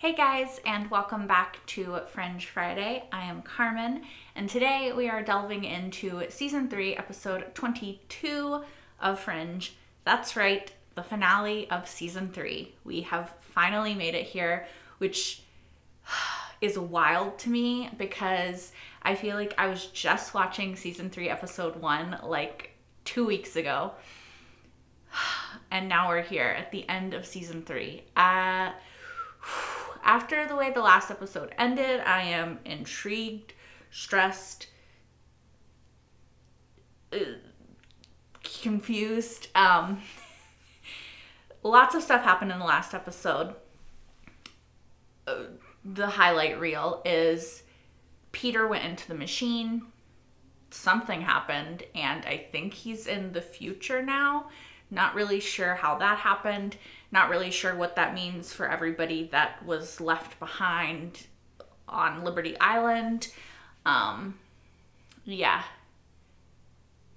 Hey guys, and welcome back to Fringe Friday. I am Carmen, and today we are delving into season 3, episode 22 of Fringe. That's right, the finale of season 3. We have finally made it here, which is wild to me because I feel like I was just watching season 3, episode 1 like two weeks ago. And now we're here at the end of season 3. Uh, after the way the last episode ended, I am intrigued, stressed, uh, confused. Um, lots of stuff happened in the last episode. Uh, the highlight reel is Peter went into the machine. Something happened, and I think he's in the future now. Not really sure how that happened. Not really sure what that means for everybody that was left behind on Liberty Island. Um, yeah.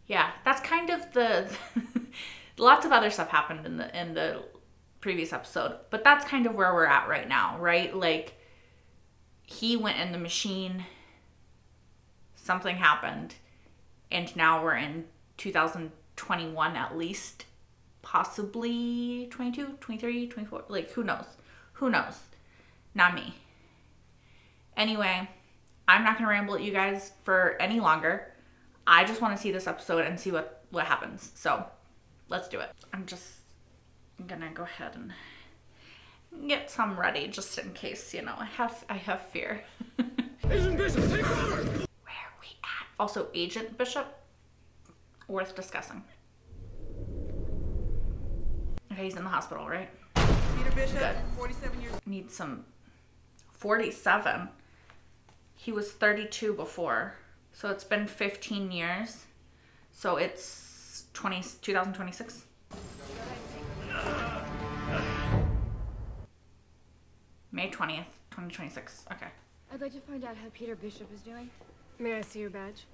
Yeah, that's kind of the lots of other stuff happened in the in the previous episode, but that's kind of where we're at right now, right? Like he went in the machine, something happened, and now we're in 2021 at least possibly 22, 23, 24. Like, who knows? Who knows? Not me. Anyway, I'm not going to ramble at you guys for any longer. I just want to see this episode and see what, what happens. So, let's do it. I'm just I'm going to go ahead and get some ready just in case, you know, I have I have fear. Agent Bishop, take over! Where are we at? Also, Agent Bishop, worth discussing. Okay, he's in the hospital, right? Peter Bishop, Good. 47 years Need some 47. He was 32 before. So it's been 15 years. So it's 20 2026. May 20th, 2026. Okay. I'd like to find out how Peter Bishop is doing. May I see your badge?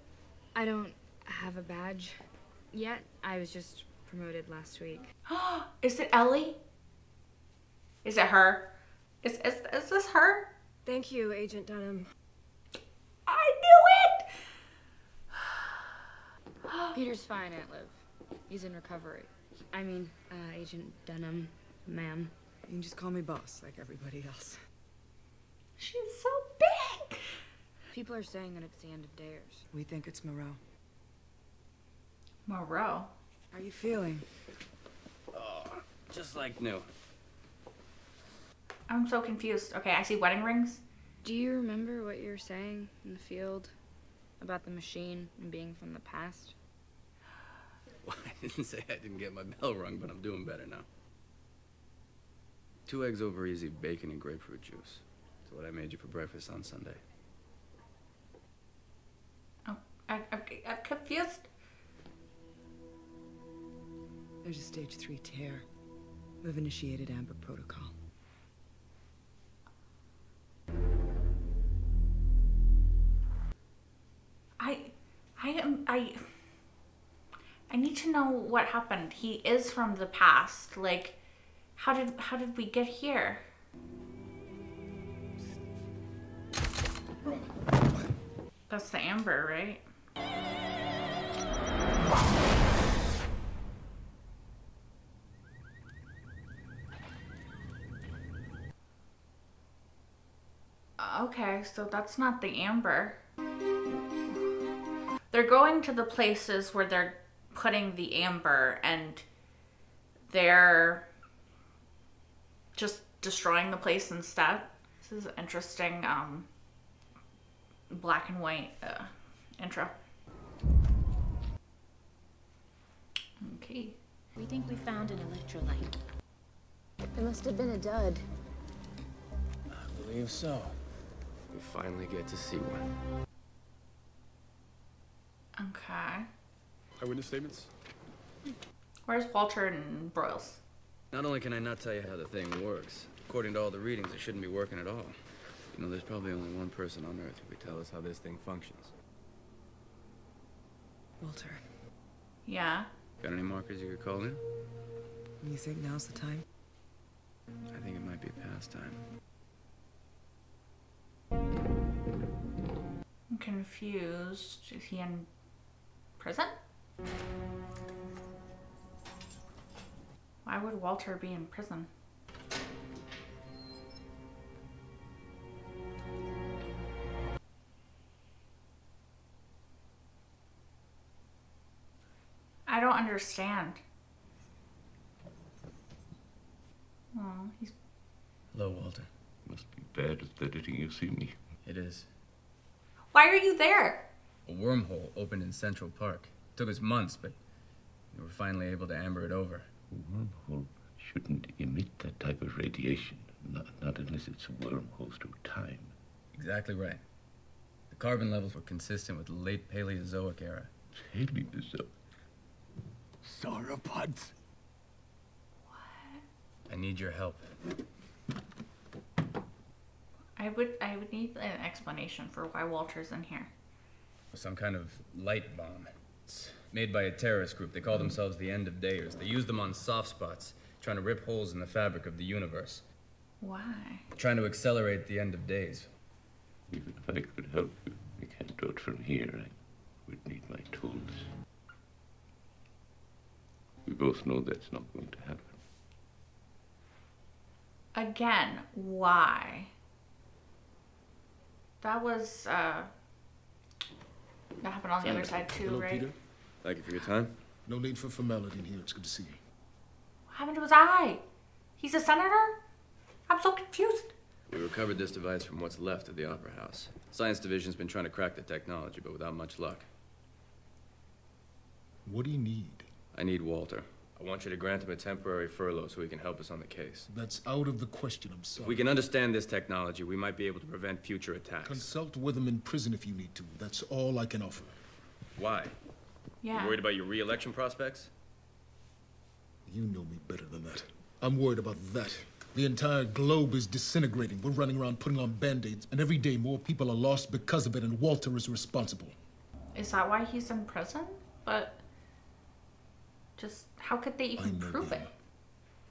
I don't have a badge yet. I was just promoted last week. is it Ellie? Is it her? Is, is, is this her? Thank you, Agent Dunham. I knew it! Peter's fine, Aunt Liv. He's in recovery. I mean, uh, Agent Dunham, ma'am. You can just call me boss, like everybody else. She's so big! People are saying that it's the end of Dares. We think it's Moreau. Moreau. How are you feeling? Uh, just like new. I'm so confused. Okay, I see wedding rings. Do you remember what you were saying in the field about the machine and being from the past? Well, I didn't say I didn't get my bell rung, but I'm doing better now. Two eggs over easy, bacon and grapefruit juice. That's what I made you for breakfast on Sunday. Oh, I, I, I'm confused. There's a stage three tear. We've initiated Amber Protocol. I, I am, I, I need to know what happened. He is from the past. Like, how did, how did we get here? That's the amber, right? Okay, so that's not the amber. They're going to the places where they're putting the amber and they're just destroying the place instead. This is interesting um, black and white uh, intro. Okay. We think we found an electrolyte. It must have been a dud. I believe so. We finally get to see one. Okay. Eyewitness statements? Where's Walter and Broyles? Not only can I not tell you how the thing works, according to all the readings, it shouldn't be working at all. You know, there's probably only one person on Earth who could tell us how this thing functions. Walter, Yeah. Got any markers you could call in? you think now's the time? I think it might be past time. I'm confused. Is he in prison? Why would Walter be in prison? I don't understand. Oh, he's Hello, Walter. Must be bad at editing you see me. It is. Why are you there? A wormhole opened in Central Park. It took us months, but we were finally able to amber it over. A wormhole shouldn't emit that type of radiation. Not, not unless it's a wormhole through time. Exactly right. The carbon levels were consistent with the late Paleozoic era. Paleozoic. Sauropods. What? I need your help. I would I would need an explanation for why Walter's in here. Some kind of light bomb. It's made by a terrorist group. They call themselves the End of Dayers. They use them on soft spots, trying to rip holes in the fabric of the universe, Why? trying to accelerate the end of days. Even if I could help you, I can't do it from here. I would need my tools. We both know that's not going to happen. Again, why? That was uh that happened on the other side too, Hello, right? Peter. Thank you for your time. No need for formality in here. It's good to see you. What happened to his eye? He's a senator? I'm so confused. We recovered this device from what's left of the Opera House. Science Division's been trying to crack the technology, but without much luck. What do you need? I need Walter. I want you to grant him a temporary furlough so he can help us on the case. That's out of the question. I'm If we can understand this technology, we might be able to prevent future attacks. Consult with him in prison if you need to. That's all I can offer. Why? Yeah. You worried about your re-election prospects? You know me better than that. I'm worried about that. The entire globe is disintegrating. We're running around putting on band-aids, and every day more people are lost because of it, and Walter is responsible. Is that why he's in prison? But just how could they even prove him. it?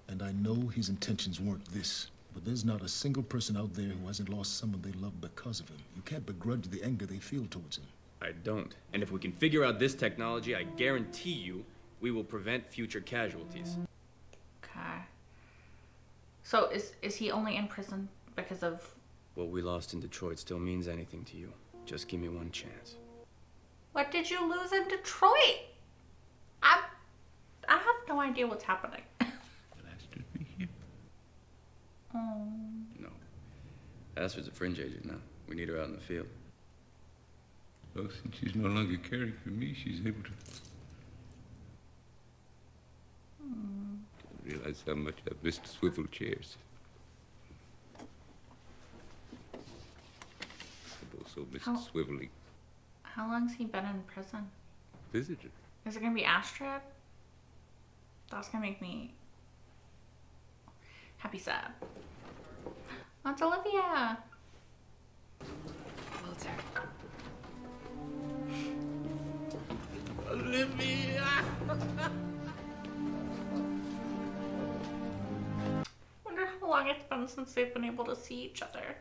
And I know his intentions weren't this. But there's not a single person out there who hasn't lost someone they love because of him. You can't begrudge the anger they feel towards him. I don't. And if we can figure out this technology, I guarantee you we will prevent future casualties. Okay. So is is he only in prison because of What we lost in Detroit still means anything to you. Just give me one chance. what did you lose in Detroit? I I have no idea what's happening. Blasted me here. oh. No. Astrid's a fringe agent now. We need her out in the field. Well, since she's no longer caring for me, she's able to. Didn't realize how much I've missed swivel chairs. I've also missed How- swiveling. How long's he been in prison? Visitor. Is it gonna be Astrid? That's gonna make me happy sad. That's Olivia. Walter. Olivia. Wonder how long it's been since they've been able to see each other.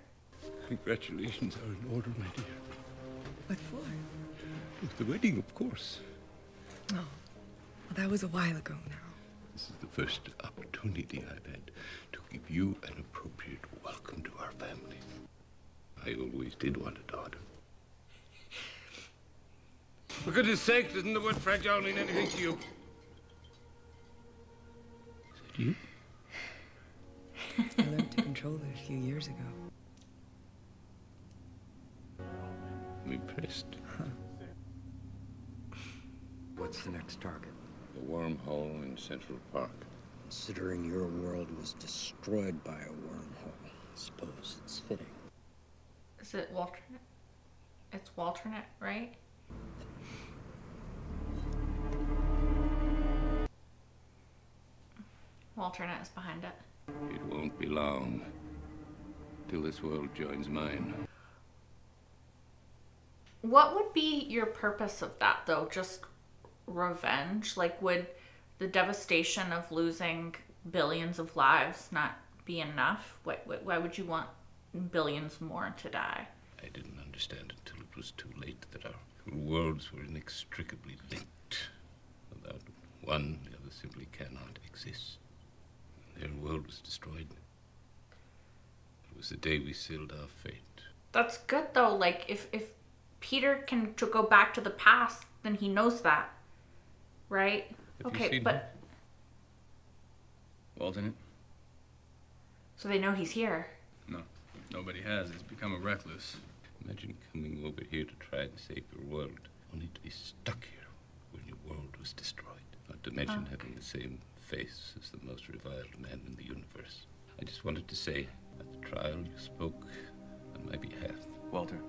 Congratulations are in order, my dear. What for? With the wedding, of course. Oh, well, that was a while ago now. This is the first opportunity I've had to give you an appropriate welcome to our family. I always did want a daughter. For goodness sake, doesn't the word fragile mean anything to you? Is that you? I learned to control it a few years ago. I'm impressed. What's the next target? The wormhole in Central Park. Considering your world was destroyed by a wormhole, I suppose it's fitting. Is it Walternate? It's Walternate, right? Walternate is behind it. It won't be long till this world joins mine. What would be your purpose of that, though? Just revenge? Like, would the devastation of losing billions of lives not be enough? Why, why, why would you want billions more to die? I didn't understand until it was too late that our worlds were inextricably linked. Without one, the other simply cannot exist. Their world was destroyed. It was the day we sealed our fate. That's good though. Like if if Peter can to go back to the past, then he knows that, right? Have you okay, seen but him? Walton? so they know he's here. No, nobody has. He's become a recluse. Imagine coming over here to try and save your world, only to be stuck here when your world was destroyed. Not to mention having the same face as the most reviled man in the universe. I just wanted to say, at the trial, you spoke on my behalf. Walter,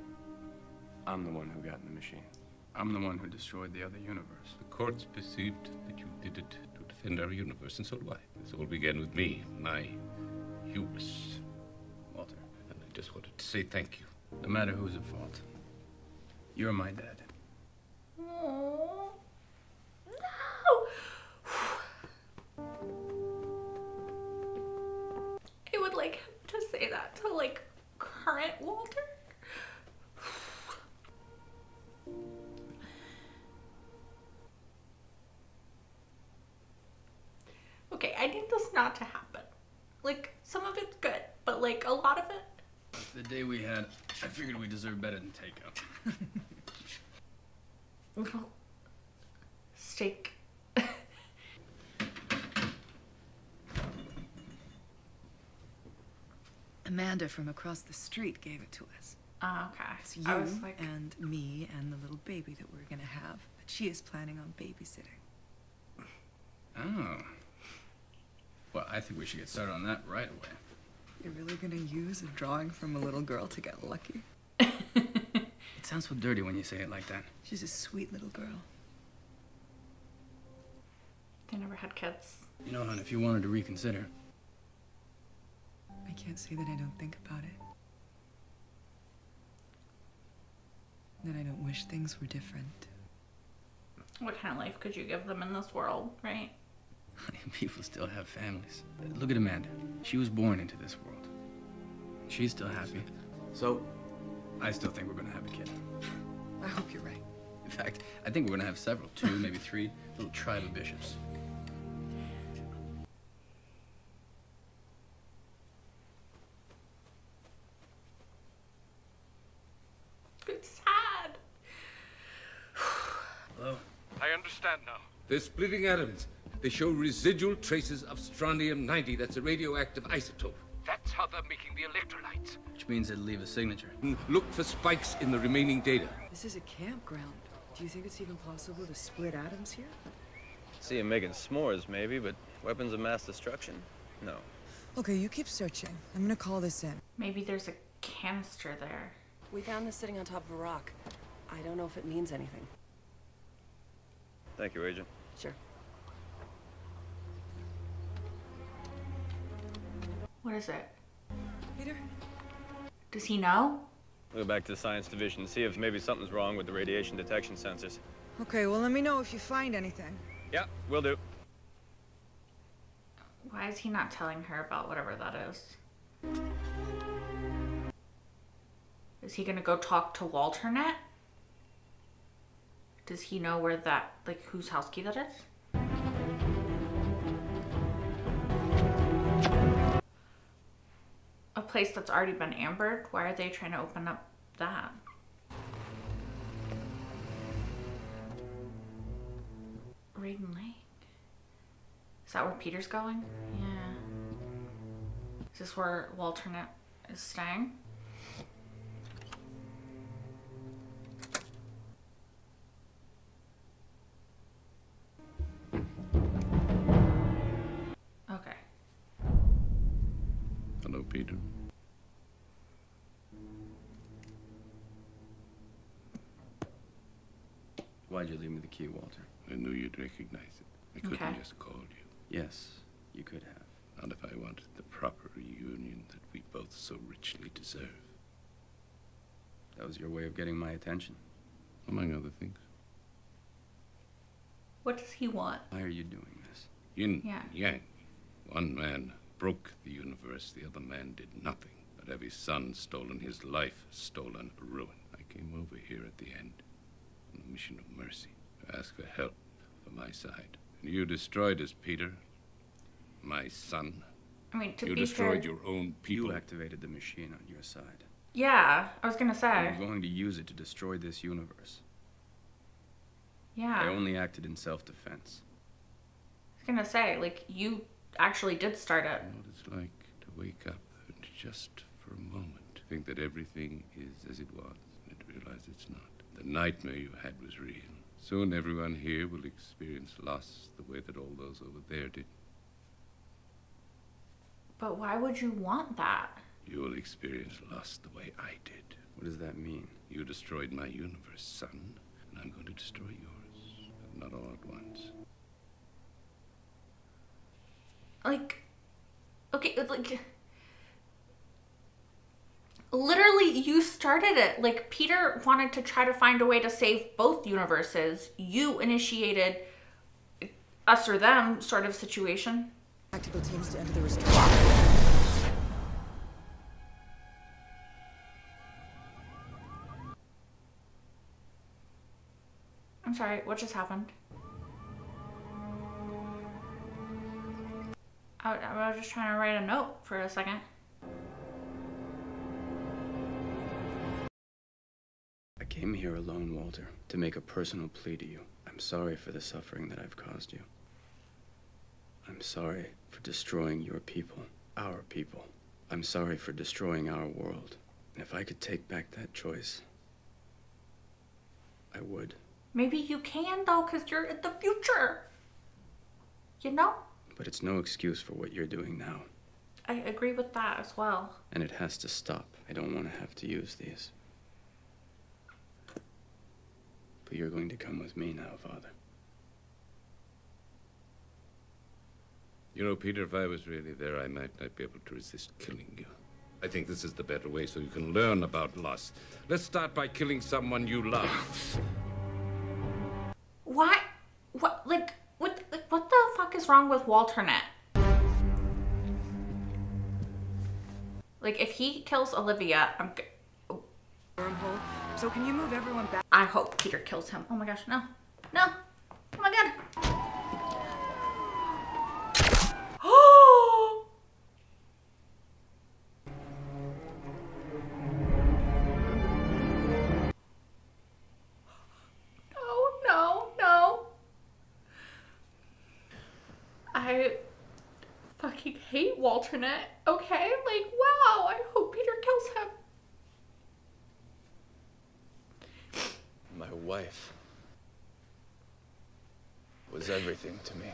I'm the one who got in the machine. I'm the one who destroyed the other universe. The courts perceived that you did it to defend our universe, and so do I. This all began with me, my hubris. Walter, And I just wanted to say thank you. no matter who's at fault, you're my dad. It's good, but like a lot of it. The day we had, I figured we deserved better than takeout. Steak. Amanda from across the street gave it to us. Oh, okay. It's you I was like, and me and the little baby that we're gonna have that she is planning on babysitting. Oh. Well, I think we should get started on that right away. You're really gonna use a drawing from a little girl to get lucky? It sounds so dirty when you say it like that. She's a sweet little girl. they never had kids. You know, hon, if you wanted to reconsider, I can't say that I don't think about it. That I don't wish things were different. What kind of life could you give them in this world, right? people still have families. Look at Amanda. She was born into this world. She's still happy. So, I still think we're gonna have a kid. I hope you're right. In fact, I think we're gonna have several, two, maybe three, little tribe of bishops. It's sad. Hello? I understand now. They're splitting atoms. They show residual traces of strontium-90. That's a radioactive isotope. That's how they're making the electrolytes. Which means it'll leave a signature. Look for spikes in the remaining data. This is a campground. Do you think it's even possible to split atoms here? See him making s'mores, maybe, but weapons of mass destruction? No. Okay, you keep searching. I'm gonna call this in. Maybe there's a canister there. We found this sitting on top of a rock. I don't know if it means anything. Thank you, Agent. Sure. What is it? Peter? Does he know? We'll go back to the science division and see if maybe something's wrong with the radiation detection sensors. Okay, well, let me know if you find anything. Yeah, will do. Why is he not telling her about whatever that is? Is he gonna go talk to Walternate? Does he know where that, like, whose house key that is? Place that's already been ambered? Why are they trying to open up that? Reiden Lake. Is that where Peter's going? Yeah. Is this where Walternate is staying? Why'd you leave me the key, Walter? I knew you'd recognize it. I couldn't Okay. just call you. Yes, you could have. Not if I wanted the proper reunion that we both so richly deserve. That was your way of getting my attention. Among other things. What does he want? Why are you doing this? Yin Yeah. Yang. One man broke the universe, the other man did nothing but I'd have his son stolen, his life stolen, ruin. I came over here at the end on a mission of mercy to ask for help from my side. And you destroyed us, Peter. My son. I mean, to you be destroyed fair, your own people. You activated the machine on your side. yeah, I was gonna say, You were going to use it to destroy this universe. Yeah. I only acted in self-defense. I was gonna say, like you actually did start it. What it's like to wake up and just for a moment think that everything is as it was and to realize it's not. The nightmare you had was real. Soon everyone here will experience loss the way that all those over there did. But why would you want that? You will experience loss the way I did. What does that mean? You destroyed my universe, son, and I'm going to destroy yours, but not all at once. Like, okay, like, literally, you started it. Like, Peter wanted to try to find a way to save both universes. You initiated us or them sort of situation. Tactical teams to enter the restraint. I'm sorry, what just happened? I, I was just trying to write a note for a second. I came here alone, Walter, to make a personal plea to you. I'm sorry for the suffering that I've caused you. I'm sorry for destroying your people, our people. I'm sorry for destroying our world. And if I could take back that choice, I would. Maybe you can though, because you're in the future. You know? But it's no excuse for what you're doing now. I agree with that as well. And it has to stop. I don't want to have to use these. But you're going to come with me now, Father. You know, Peter, if I was really there, I might not be able to resist killing you. I think this is the better way so you can learn about loss. Let's start by killing someone you love. Why? What? Like, what? Like, what the fuck is wrong with Walternate? Like, if he kills Olivia, I'm. g- Wormhole. So can you move everyone back? I hope Peter kills him. Oh my gosh, no, no! Oh my god! Oh! No, no, no! I fucking hate Walternate. Okay, like wow! I hope Peter kills him. My wife was everything to me.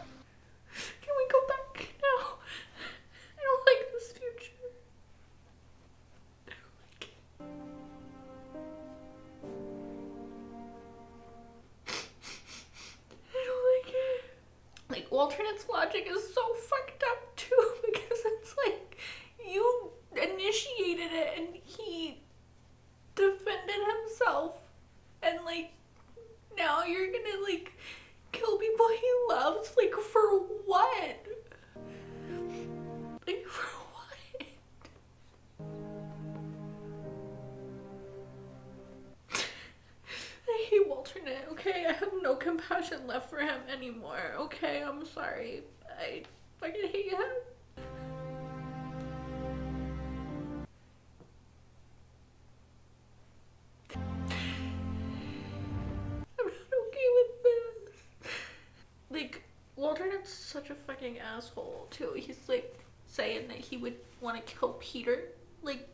Walternate's such a fucking asshole, too. He's like saying that he would want to kill Peter. Like,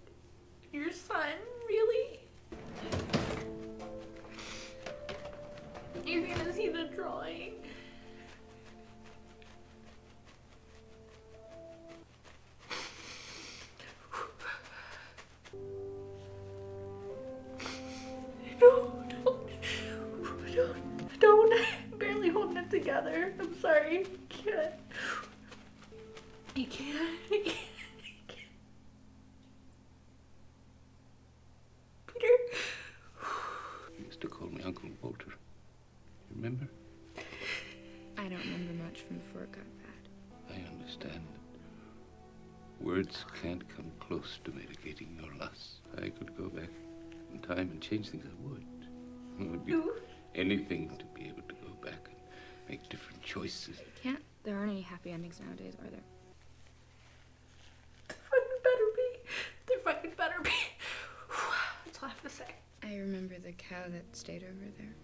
your son? Really? You're gonna see the drawing. Change things. I would. I would do anything to be able to go back and make different choices. Can't. There aren't any happy endings nowadays, are there? Fucking better be. There fucking better be. That's all I have to say. I remember the cow that stayed over there.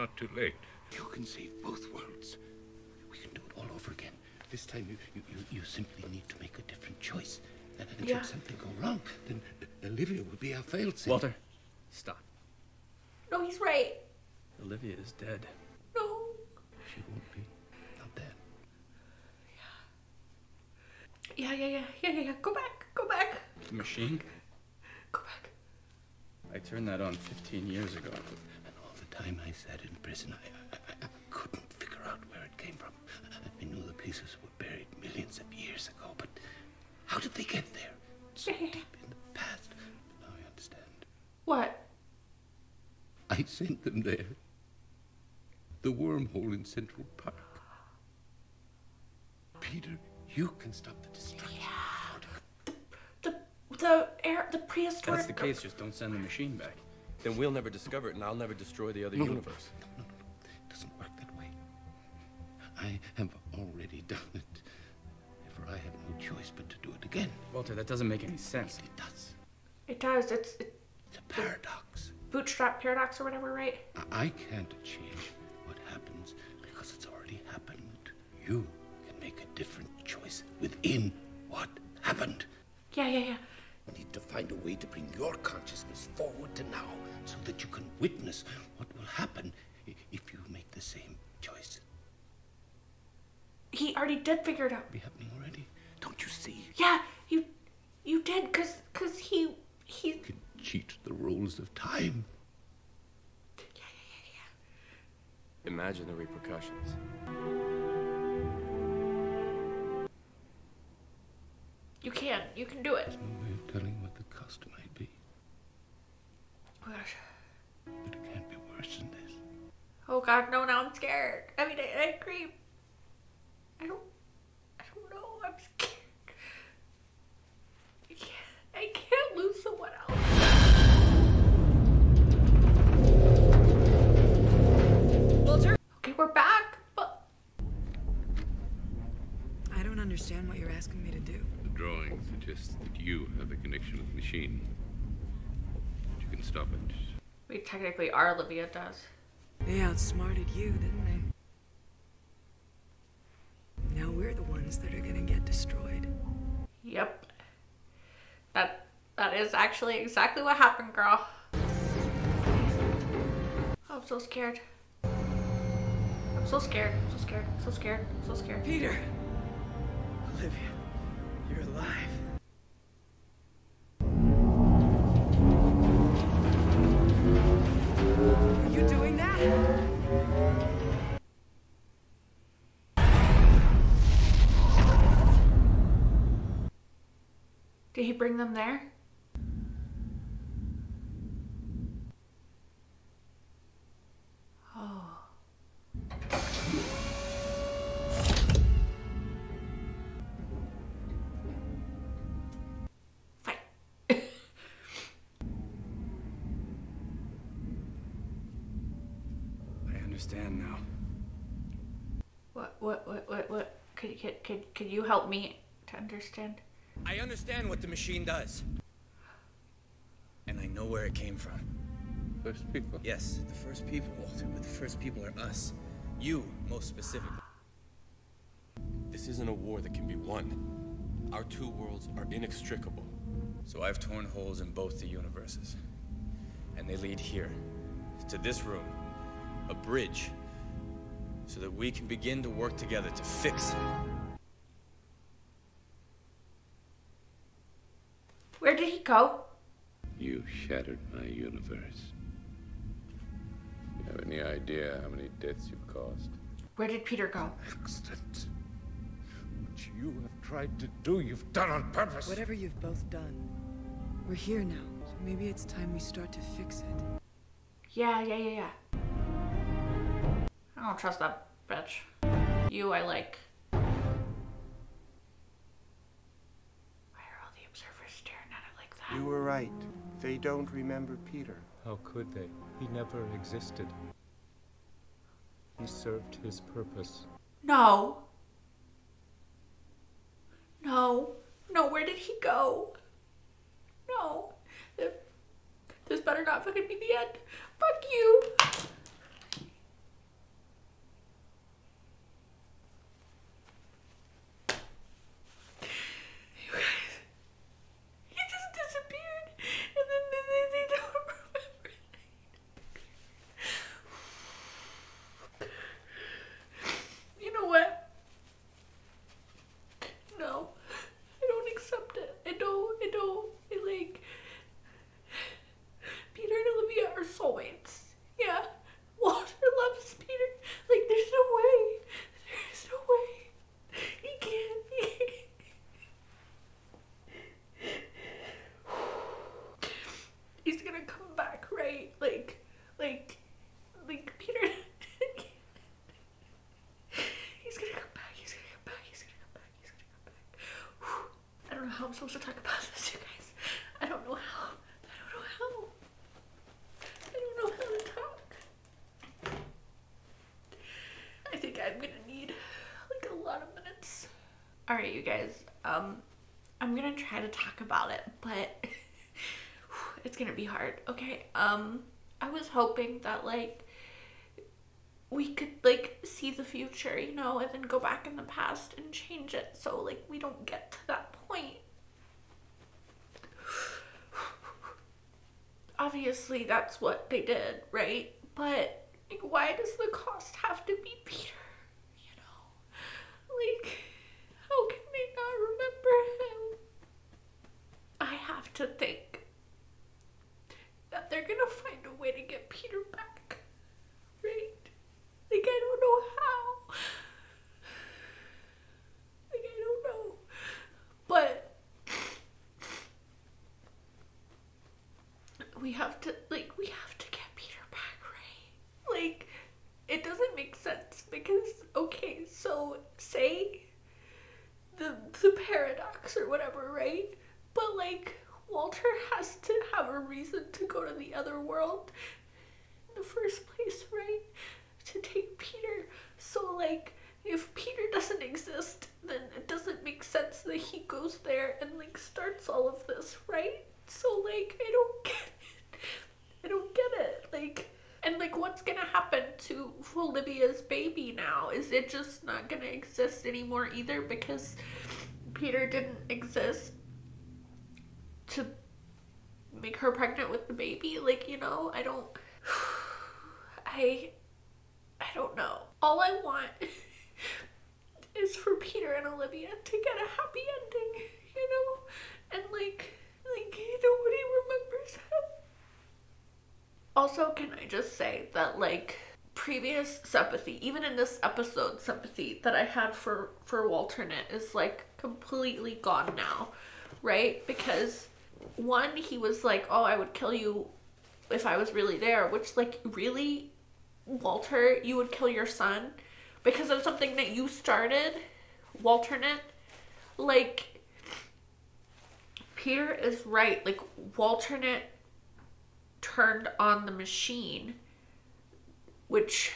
Not too late. You can save both worlds. We can do it all over again. This time, you, you, you, you simply need to make a different choice. And, and Yeah. should something go wrong, then Olivia will be our failed safe. Walter, stop. no, he's right. Olivia is dead. No. She won't be. Not then. Yeah, yeah, yeah, yeah, yeah, yeah. Go back. Go back. The machine? Go back. I turned that on 15 years ago. And all the time I sat in prison, I, I, I couldn't figure out where it came from. I knew the pieces were buried millions of years ago, but how did they get there? So deep in the past. Now I understand. What? I sent them there. The wormhole in Central Park. Peter, you can stop the destruction. The The the air the prehistoric. That's the case, just don't send the machine back. Then we'll never discover it, and I'll never destroy the other No, no, universe. It doesn't work that way. I have already done it. Therefore, I have no choice but to do it again. Walter, that doesn't make any sense. It does. It does. It's, it's It's a paradox. bootstrap paradox or whatever, right? I- I can't change what happens because it's already happened. You can make a different choice within what happened. Yeah, yeah, yeah. You need to find a way to bring your consciousness forward to now so that you can witness what will happen if you make the same choice. He already did figure it out. Be happening already. Don't you see? Yeah, you you did, cause cause he he. can cheat the rules of time. Imagine the repercussions. You can. You can do it. There's No way of telling what the cost might be, Oh gosh. but it can't be worse than this. Oh god, no! Now I'm scared. I mean, I, I agree. I don't. I don't know. I'm scared. I can't. I can't lose someone else. Walter? Okay, we're back. But I don't understand what you're asking me to do. The drawing suggests that you have a connection with the machine. But you can stop it. we technically are. Olivia does. They outsmarted you, didn't they? Now we're the ones that are gonna get destroyed. Yep. That that is actually exactly what happened, girl. Oh, I'm so scared. I'm so scared. I'm so scared. I'm so scared. I'm so scared. Peter! Olivia, you're alive. Bring them there? Oh. Fine. I understand now. What, what, what, what, what? Could, could, could, could you help me to understand? I understand what the machine does. And I know where it came from. First people. Yes, the first people, Walter, but the first people are us. You, most specifically. This isn't a war that can be won. Our two worlds are inextricable. So I've torn holes in both the universes. And they lead here, to this room, a bridge, so that we can begin to work together to fix Where did he go? You shattered my universe. You have any idea how many deaths you've caused? Where did Peter go? Accident. What you have tried to do, you've done on purpose. Whatever you've both done, we're here now. So maybe it's time we start to fix it. Yeah, yeah, yeah, yeah. I don't trust that bitch. You, I like. You were right. They don't remember Peter. How could they? He never existed. He served his purpose. No. No. No, where did he go? No. This better not fucking be the end. Fuck you. You guys, he just disappeared, and then they, they, they don't remember. You know what? No, I don't accept it. I don't. I don't. I like. Peter and Olivia are soulmates. Yeah. Walter loves Peter. Like, there's no way. There's no way. He can't. He's gonna come back, right? Like, like, like Peter. He's gonna come back. He's gonna come back. He's gonna come back. He's gonna come back. Whew. I don't know how I'm supposed to talk about this, you guys. I don't know how. I don't know how. I don't know how to talk. I think I'm gonna need like a lot of minutes. Right, you guys. Um, I'm gonna try to talk about it, but it's gonna be hard. Okay. Um, I was hoping that like we could like see the future, you know, and then go back in the past and change it so like we don't get to that point. Obviously, that's what they did, right? But like, why does the cost have to be Peter? You know, like, how can they not remember him? I have to think that they're gonna find a way to get Peter back, right? Like, I don't know how. Like, I don't know. But we have to, like, we have to get Peter back, right? Like, it doesn't make sense because, okay, so say the, the paradox or whatever, right? But, like, Walter has to have a reason to go to the other world in the first place, right? To take Peter. So, like, if Peter doesn't exist, then it doesn't make sense that he goes there and, like, starts all of this, right? So, like, I don't get it. I don't get it. Like, and, like, what's gonna happen to Olivia's baby now? Is it just not gonna exist anymore either because Peter didn't exist to make her pregnant with the baby? Like, you know, I don't. I. I don't know. All I want is for Peter and Olivia to get a happy ending, you know? And like, like nobody remembers him. Also, can I just say that like previous sympathy, even in this episode, that I had for for Walternate is like completely gone now, right? Because one, he was like, "Oh, I would kill you if I was really there," which like really, Walter, you would kill your son because of something that you started, Walternate. Like, Peter is right. Like, Walternate turned on the machine, which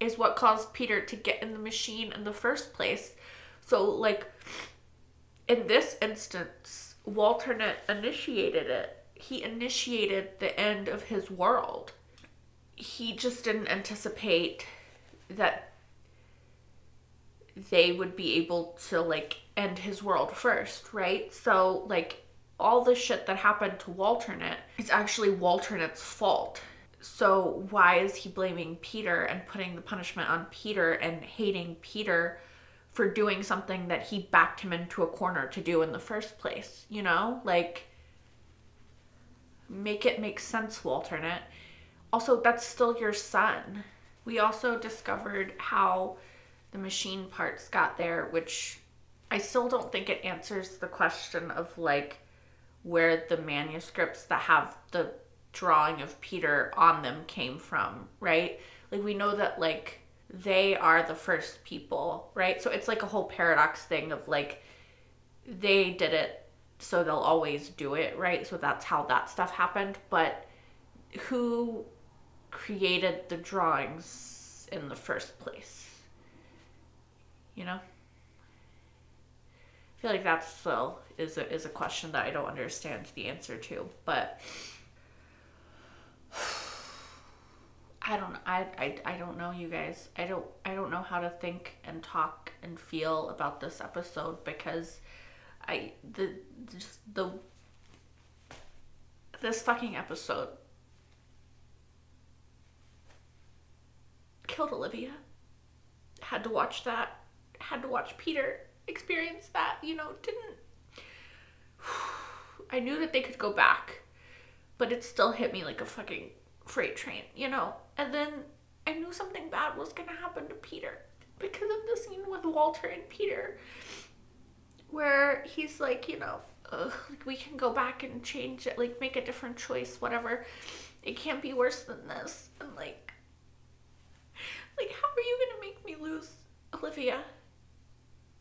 is what caused Peter to get in the machine in the first place. So, like, in this instance, Walternate initiated it. He initiated the end of his world. He just didn't anticipate that they would be able to like end his world first, right? So like all the shit that happened to Walternate is actually Walternate's fault. So why is he blaming Peter and putting the punishment on Peter and hating Peter for doing something that he backed him into a corner to do in the first place, you know? Like make it make sense, Walternate. Also, that's still your son. We also discovered how the machine parts got there, which I still don't think it answers the question of like where the manuscripts that have the drawing of Peter on them came from, right? Like we know that like they are the first people, right? So it's like a whole paradox thing of like they did it so they'll always do it, right? So that's how that stuff happened, but who created the drawings in the first place? You know? I feel like that still is a, is a question that I don't understand the answer to, but I don't I, I I don't know you guys. I don't I don't know how to think and talk and feel about this episode because I the just the this fucking episode killed Olivia. Had to watch that. Had to watch Peter experience that, you know, didn't I knew that they could go back, but it still hit me like a fucking freight train, you know? And then I knew something bad was gonna happen to Peter because of the scene with Walter and Peter, where he's like, you know, like we can go back and change it, like make a different choice, whatever. It can't be worse than this. And like, like how are you gonna make me lose Olivia?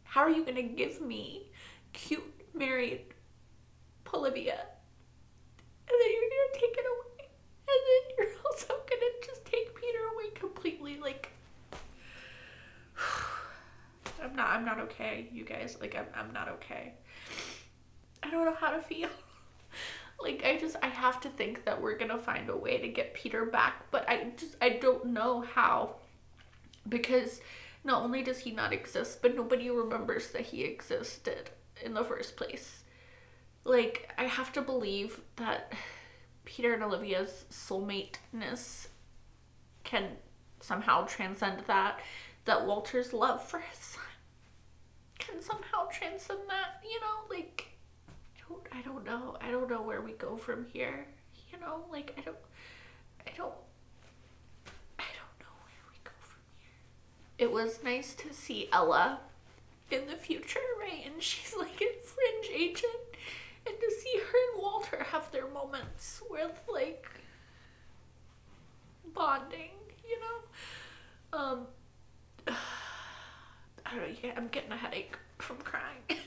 How are you gonna give me cute married Olivia? And then you're gonna take it away. And then you're also gonna just take Peter away completely. Like I'm not I'm not okay, you guys. Like I'm I'm not okay. I don't know how to feel. like I just I have to think that we're gonna find a way to get Peter back, but I just I don't know how. Because not only does he not exist, but nobody remembers that he existed in the first place. Like, I have to believe that Peter and Olivia's soulmateness can somehow transcend that. That Walter's love for his son can somehow transcend that, you know? Like, I don't, I don't know. I don't know where we go from here. You know, like, I don't, I don't, I don't know where we go from here. it was nice to see Ella in the future, right? And she's like a fringe agent. And to see her and Walter have their moments with like bonding, you know? Um I don't know, yeah, I'm getting a headache from crying. okay.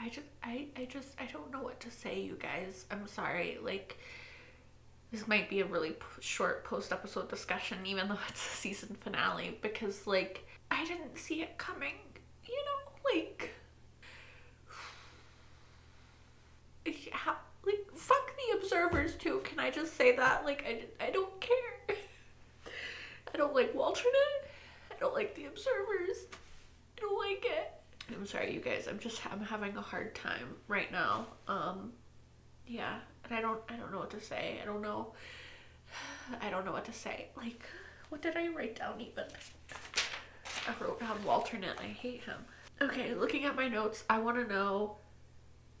I just I I just I don't know what to say, you guys. I'm sorry. Like this might be a really short post episode discussion, even though it's a season finale, because like I didn't see it coming. You know, like how, like fuck the observers too. Can I just say that? Like I I don't care. I don't like Walternate. I don't like the observers. I don't like it. I'm sorry, you guys. I'm just I'm having a hard time right now. Um, yeah, and I don't I don't know what to say. I don't know I don't know what to say. Like what did I write down even? I wrote down Walternate. I hate him. Okay, looking at my notes, I want to know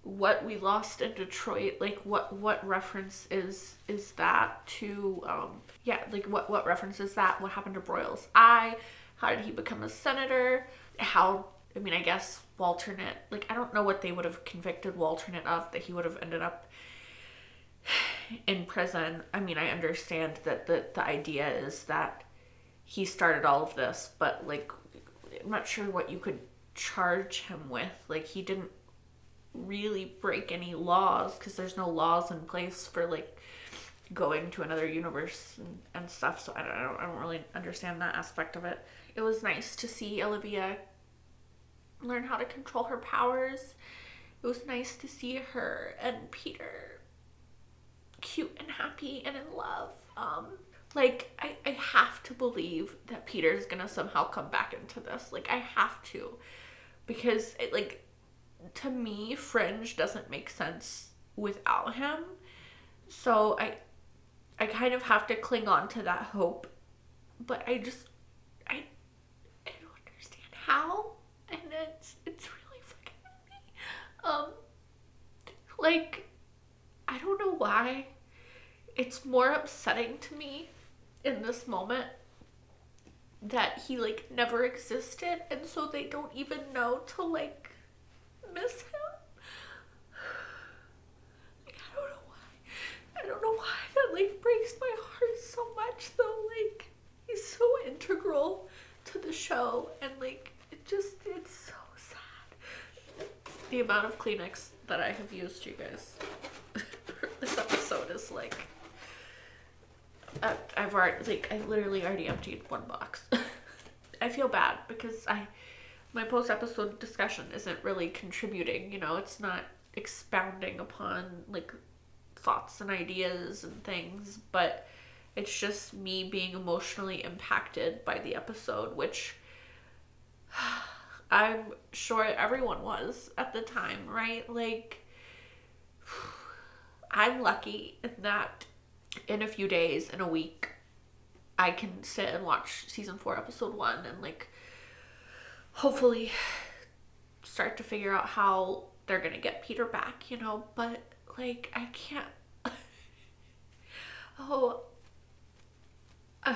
what we lost in Detroit. Like what what reference is is that to um yeah, like what what reference is that? What happened to Broyles' eye? How did he become a senator? How I mean, I guess Walternate, like, I don't know what they would have convicted Walternate of that he would have ended up in prison. I mean, I understand that the, the idea is that he started all of this, but like, I'm not sure what you could charge him with. Like, he didn't really break any laws because there's no laws in place for like going to another universe and, and stuff. So I don't, I don't, I don't really understand that aspect of it. It was nice to see Olivia learn how to control her powers. It was nice to see her and Peter cute and happy and in love. Um, like I, I have to believe that Peter's gonna somehow come back into this. Like I have to. Because it like to me, Fringe doesn't make sense without him. So I I kind of have to cling on to that hope. But I just I I don't understand how and it's it's really fucking me. Um, Like, I don't know why. It's more upsetting to me in this moment that he like never existed and so they don't even know to like miss him. Like, I don't know why. I don't know why that like breaks my heart so much though. Like he's so integral to the show and like it just it's so sad. The amount of Kleenex that I have used, you guys. this episode is like I've already like I literally already emptied one box. I feel bad because I my post episode discussion isn't really contributing, you know, it's not expounding upon like thoughts and ideas and things, but it's just me being emotionally impacted by the episode, which I'm sure everyone was at the time, right? Like I'm lucky in that in a few days, in a week, I can sit and watch season four, episode one, and like hopefully start to figure out how they're gonna get Peter back, you know. But like, I can't. oh, uh,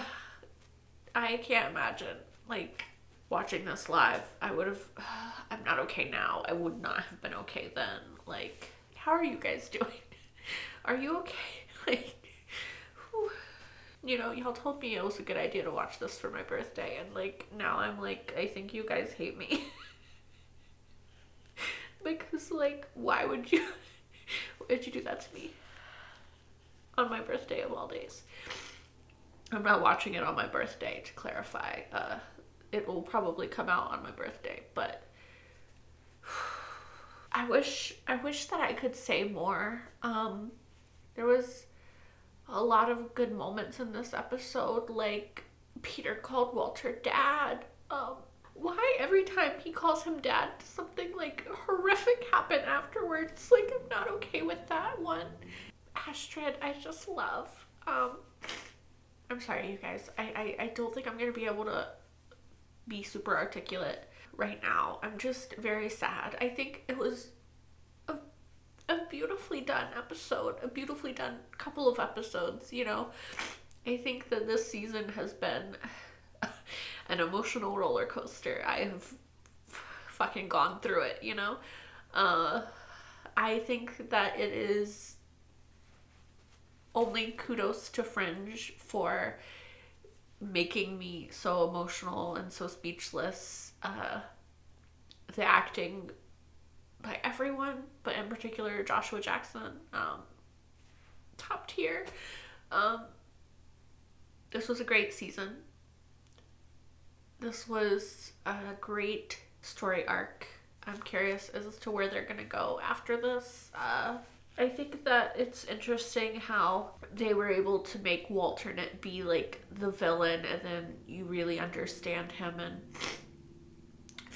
I can't imagine like watching this live. I would have. I'm not okay now. I would not have been okay then. Like, how are you guys doing? Are you okay? Like. You know, y'all told me it was a good idea to watch this for my birthday, and like now I'm like, I think you guys hate me. because like, why would you? why would you do that to me? On my birthday of all days. I'm not watching it on my birthday to clarify. Uh, it will probably come out on my birthday, but I wish I wish that I could say more. Um, there was a lot of good moments in this episode, like Peter called Walter dad. Um, why every time he calls him dad, something like horrific happen afterwards? Like I'm not okay with that one. Astrid, I just love. Um, I'm sorry, you guys. I, I, I don't think I'm gonna be able to be super articulate right now. I'm just very sad. I think it was a beautifully done episode, a beautifully done couple of episodes, you know. I think that this season has been an emotional roller coaster. I have fucking gone through it, you know. Uh, I think that it is only kudos to Fringe for making me so emotional and so speechless. Uh, the acting by everyone, but in particular Joshua Jackson, um, top tier. Um, this was a great season. This was a great story arc. I'm curious as to where they're gonna go after this. Uh, I think that it's interesting how they were able to make Walternate be like the villain and then you really understand him and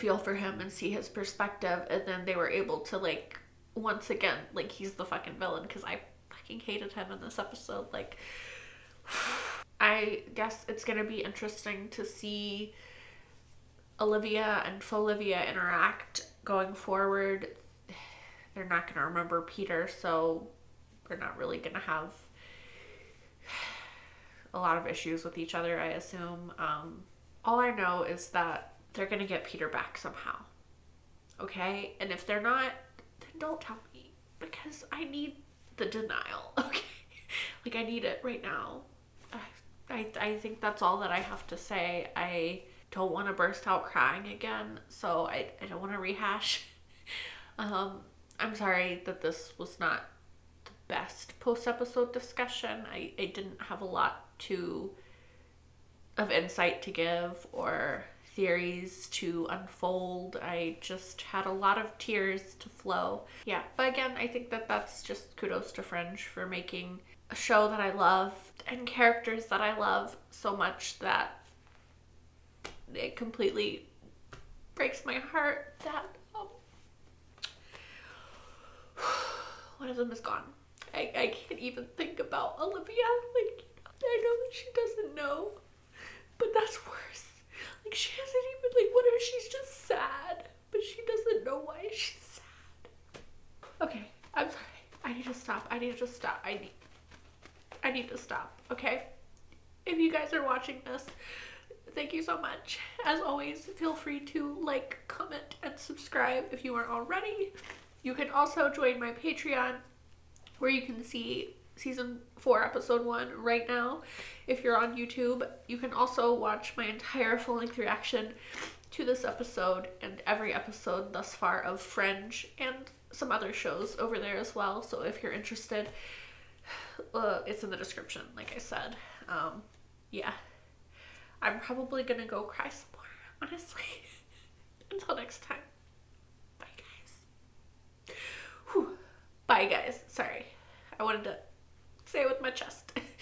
feel for him and see his perspective and then they were able to like once again like he's the fucking villain because I fucking hated him in this episode like I guess it's gonna be interesting to see Olivia and Olivia interact going forward they're not to remember Peter, so they're not really to have a lot of issues with each other, I assume. Um, all I know is that they're going to get Peter back somehow. Okay? And if they're not, then don't tell me because I need the denial. Okay? like, I need it right now. I, I think that's all that I have to say. I don't want to burst out crying again, so I, I don't want to rehash. um, I'm sorry that this was not the best post episode discussion. I, I didn't have a lot to of insight to give or theories to unfold. I just had a lot of tears to flow. Yeah, but again, I think that that's just kudos to Fringe for making a show that I love and characters that I love so much that it completely breaks my heart that um, one of them is gone. I, I can't even think about Olivia. Like, I know that she doesn't know, but that's worse. Like, she hasn't even, like, what if she's just sad, but she doesn't know why she's sad? Okay, I'm sorry. I need to stop. I need to just stop. I need I need to stop, okay? If you guys are watching this, thank you so much. As always, feel free to like, comment, and subscribe if you aren't already. You can also join my Patreon where you can see season 4 episode 1 right now if you're on YouTube. You can also watch my entire full-length reaction to this episode and every episode thus far of Fringe and some other shows over there as well. So if you're interested, uh, it's in the description, like I said. Um, yeah. I'm probably gonna go cry some more, honestly. Until next time. Bye, guys. Whew. Bye, guys. Sorry. I wanted to say it with my chest.